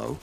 Hello?